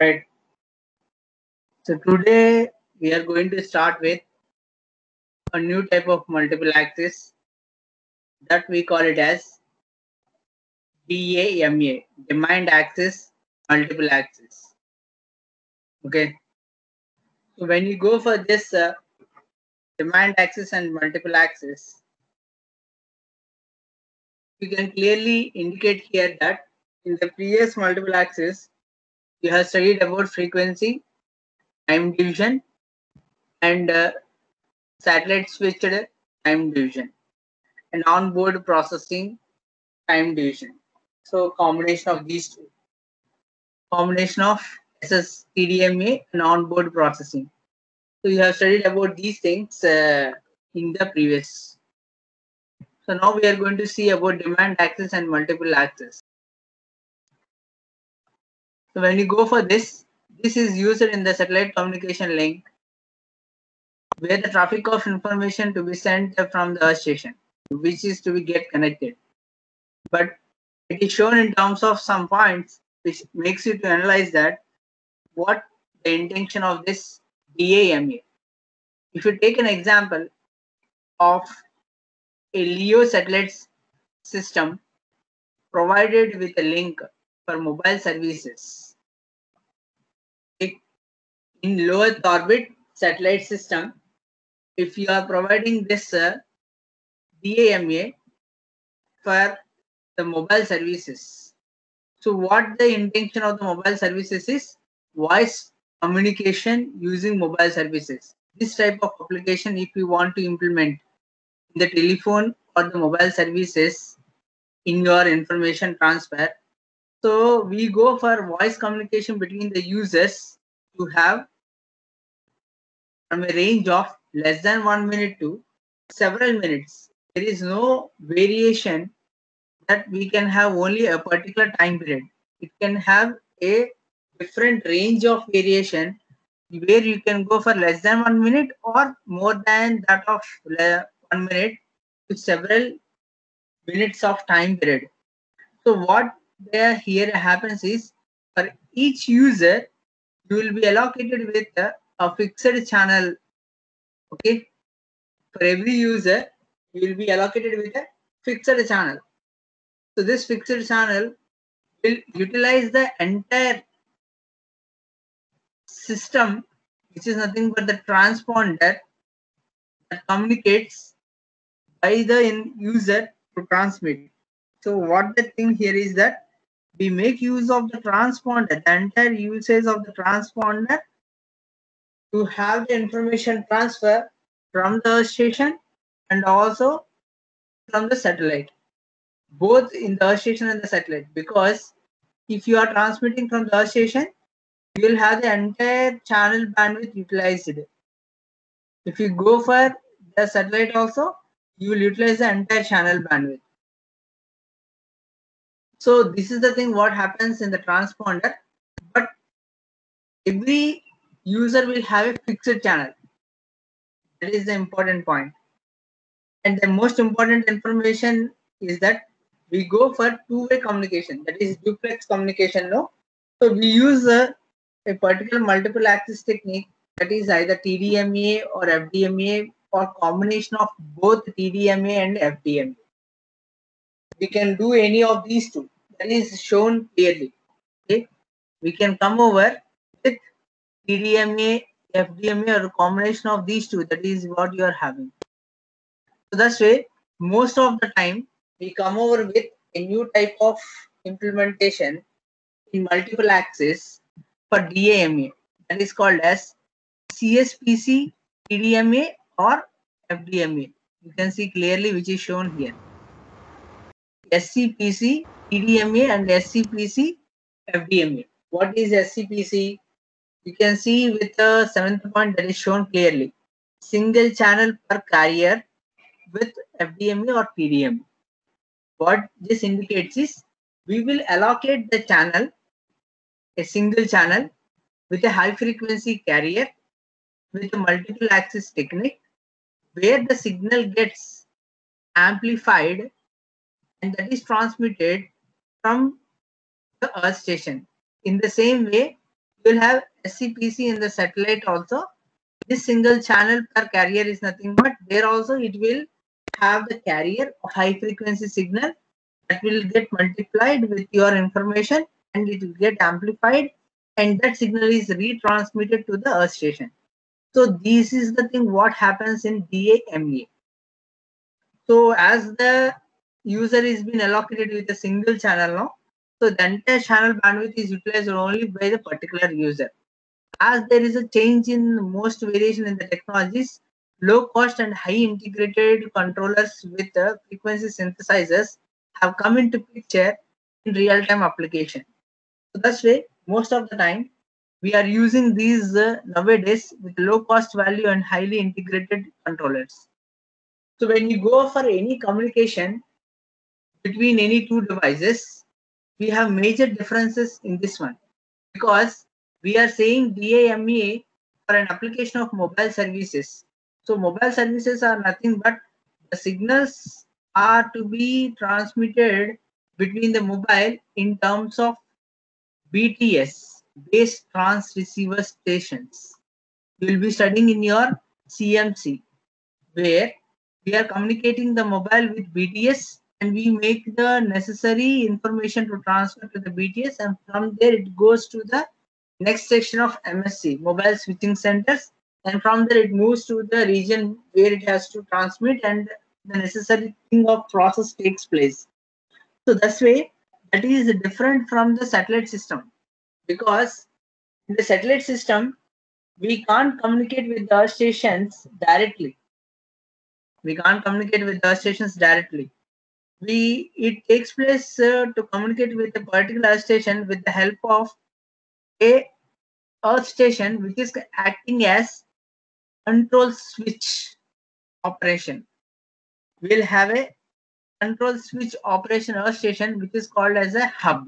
Right. So today we are going to start with a new type of multiple access that we call it as DAMA, demand access, multiple access. Okay. So when you go for this uh, demand access and multiple access, you can clearly indicate here that in the previous multiple access, you have studied about frequency, time division, and uh, satellite switched time division, and onboard processing time division. So combination of these two, combination of SS TDMA and onboard processing. So you have studied about these things uh, in the previous. So now we are going to see about demand access and multiple axis. So when you go for this, this is used in the satellite communication link where the traffic of information to be sent from the earth station, which is to be get connected. But it is shown in terms of some points, which makes you to analyze that what the intention of this DAMA. If you take an example of a LEO satellite system provided with a link for mobile services. In low Earth orbit satellite system, if you are providing this uh, DAMA for the mobile services. So what the intention of the mobile services is voice communication using mobile services. This type of application if you want to implement the telephone or the mobile services in your information transfer. So we go for voice communication between the users to have from a range of less than one minute to several minutes. There is no variation that we can have only a particular time period. It can have a different range of variation where you can go for less than one minute or more than that of one minute to several minutes of time period. So what there here happens is for each user, you will be allocated with a, a fixed channel. Okay. For every user, you will be allocated with a fixed channel. So this fixed channel will utilize the entire system, which is nothing but the transponder that communicates by the user to transmit. So what the thing here is that we make use of the transponder, the entire usage of the transponder to have the information transfer from the station and also from the satellite, both in the earth station and the satellite. Because if you are transmitting from the earth station, you will have the entire channel bandwidth utilized. If you go for the satellite also, you will utilize the entire channel bandwidth. So this is the thing what happens in the transponder, but every user will have a fixed channel. That is the important point. And the most important information is that we go for two-way communication, that is duplex communication. No, so we use a, a particular multiple access technique that is either TDMA or FDMA or combination of both TDMA and FDMA. We can do any of these two. That is shown clearly. Okay, we can come over with TDMA, FDMA, or combination of these two. That is what you are having. So that's way most of the time we come over with a new type of implementation in multiple access for DAMA. That is called as CSPC, TDMA, or FDMA. You can see clearly which is shown here. SCPC, TDMA and SCPC, FDMA. What is SCPC? You can see with the seventh point that is shown clearly. Single channel per carrier with FDMA or TDMA. What this indicates is we will allocate the channel, a single channel with a high frequency carrier with a multiple access technique where the signal gets amplified and that is transmitted from the earth station. In the same way, you will have SCPC in the satellite also. This single channel per carrier is nothing but there also it will have the carrier high frequency signal that will get multiplied with your information and it will get amplified and that signal is retransmitted to the earth station. So this is the thing what happens in DAMA. So as the user is been allocated with a single channel now, so the entire channel bandwidth is utilized only by the particular user. As there is a change in most variation in the technologies, low cost and high integrated controllers with the frequency synthesizers have come into picture in real-time application. So that's why most of the time we are using these uh, nowadays with low cost value and highly integrated controllers. So when you go for any communication between any two devices, we have major differences in this one because we are saying DAMA for an application of mobile services. So mobile services are nothing but the signals are to be transmitted between the mobile in terms of BTS, base transceiver stations. You will be studying in your CMC, where we are communicating the mobile with BTS and we make the necessary information to transfer to the BTS and from there it goes to the next section of MSC, mobile switching centers and from there it moves to the region where it has to transmit and the necessary thing of process takes place. So that's way that is different from the satellite system because in the satellite system we can't communicate with the stations directly. We can't communicate with the stations directly. We it takes place uh, to communicate with a particular station with the help of a earth station which is acting as control switch operation. We'll have a control switch operation earth station which is called as a hub.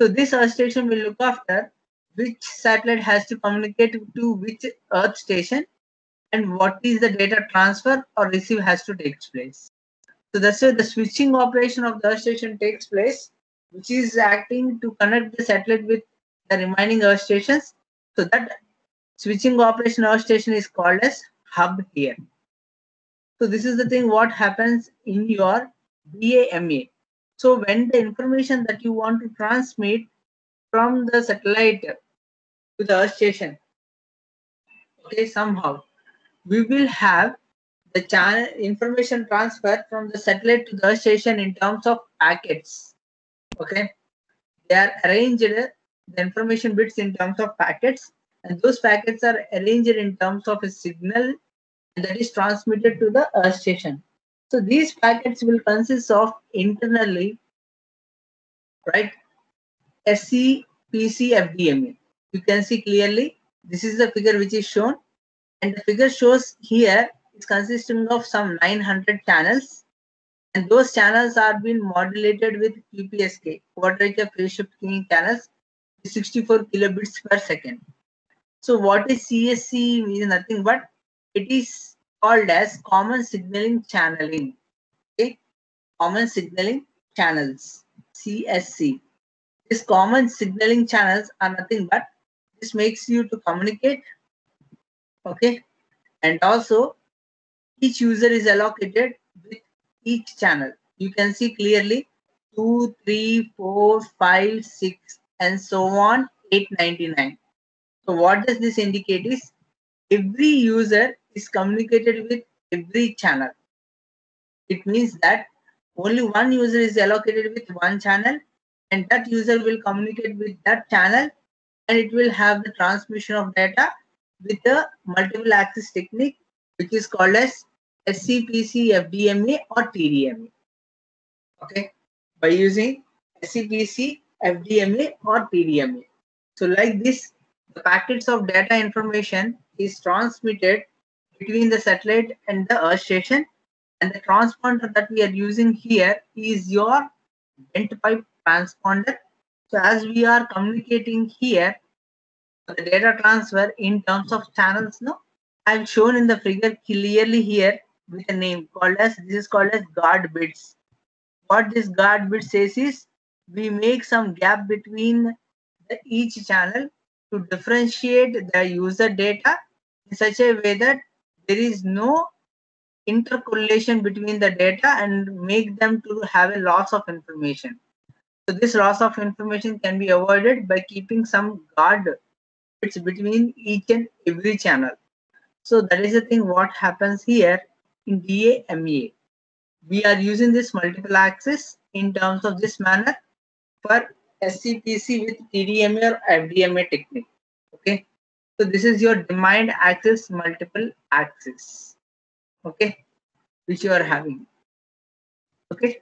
So this earth station will look after which satellite has to communicate to which earth station and what is the data transfer or receive has to take place. So that's why the switching operation of the earth station takes place, which is acting to connect the satellite with the remaining earth stations. So that switching operation of earth station is called as hub here. So this is the thing what happens in your DAMA. So when the information that you want to transmit from the satellite to the earth station, okay, somehow we will have the channel information transfer from the satellite to the earth station in terms of packets. Okay, they are arranged the information bits in terms of packets, and those packets are arranged in terms of a signal that is transmitted to the earth station. So these packets will consist of internally, right, SC, PC, FDMA. You can see clearly, this is the figure which is shown and the figure shows here it's consisting of some 900 channels and those channels are being modulated with QPSK, quadrature phase shift keying channels, 64 kilobits per second. So what is CSC is nothing but it is called as common signaling channeling. Okay, common signaling channels CSC. These common signaling channels are nothing but this makes you to communicate. Okay, and also each user is allocated with each channel. You can see clearly 2, 3, 4, 5, 6, and so on 899. So what does this indicate is every user is communicated with every channel. It means that only one user is allocated with one channel and that user will communicate with that channel and it will have the transmission of data with the multiple access technique which is called as SCPC, FDMA or TDMA. Okay, by using SCPC, FDMA or TDMA. So like this, the packets of data information is transmitted between the satellite and the earth station and the transponder that we are using here is your bent pipe transponder. So as we are communicating here, the data transfer in terms of channels, no, I've shown in the figure clearly here with a name called as this is called as guard bits. What this guard bit says is we make some gap between the, each channel to differentiate the user data in such a way that there is no intercorrelation between the data and make them to have a loss of information. So this loss of information can be avoided by keeping some guard bits between each and every channel. So that is the thing what happens here in DAMA. We are using this multiple access in terms of this manner for SCPC with TDMA or FDMA technique. Okay. So this is your demand access multiple access. Okay. Which you are having. Okay.